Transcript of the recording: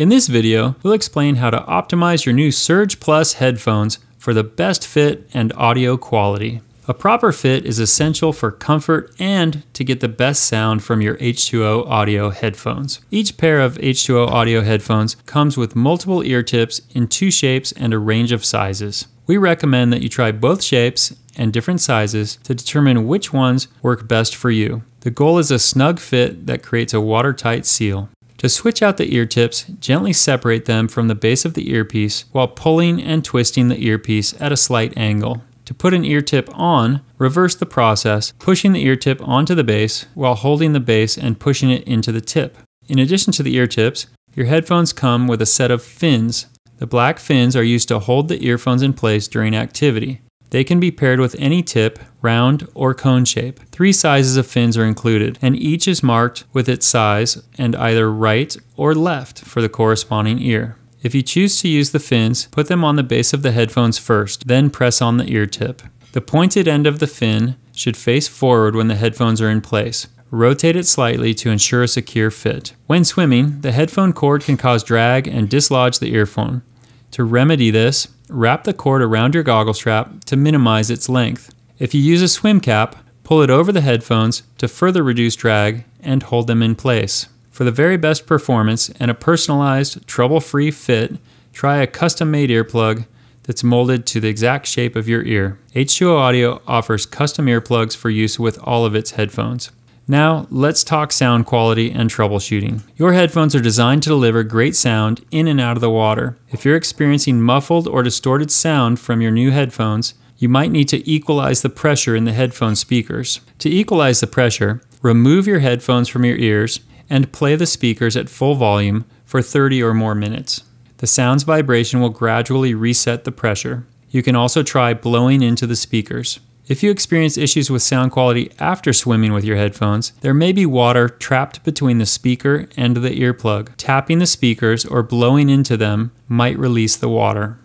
In this video, we'll explain how to optimize your new Surge Plus headphones for the best fit and audio quality. A proper fit is essential for comfort and to get the best sound from your H2O audio headphones. Each pair of H2O audio headphones comes with multiple ear tips in two shapes and a range of sizes. We recommend that you try both shapes and different sizes to determine which ones work best for you. The goal is a snug fit that creates a watertight seal. To switch out the ear tips, gently separate them from the base of the earpiece while pulling and twisting the earpiece at a slight angle. To put an ear tip on, reverse the process, pushing the ear tip onto the base while holding the base and pushing it into the tip. In addition to the ear tips, your headphones come with a set of fins. The black fins are used to hold the earphones in place during activity. They can be paired with any tip, round, or cone shape. Three sizes of fins are included, and each is marked with its size and either right or left for the corresponding ear. If you choose to use the fins, put them on the base of the headphones first, then press on the ear tip. The pointed end of the fin should face forward when the headphones are in place. Rotate it slightly to ensure a secure fit. When swimming, the headphone cord can cause drag and dislodge the earphone. To remedy this, wrap the cord around your goggle strap to minimize its length. If you use a swim cap, pull it over the headphones to further reduce drag and hold them in place. For the very best performance and a personalized, trouble-free fit, try a custom-made earplug that's molded to the exact shape of your ear. H2O Audio offers custom earplugs for use with all of its headphones. Now, let's talk sound quality and troubleshooting. Your headphones are designed to deliver great sound in and out of the water. If you're experiencing muffled or distorted sound from your new headphones, you might need to equalize the pressure in the headphone speakers. To equalize the pressure, remove your headphones from your ears and play the speakers at full volume for 30 or more minutes. The sound's vibration will gradually reset the pressure. You can also try blowing into the speakers. If you experience issues with sound quality after swimming with your headphones, there may be water trapped between the speaker and the earplug. Tapping the speakers or blowing into them might release the water.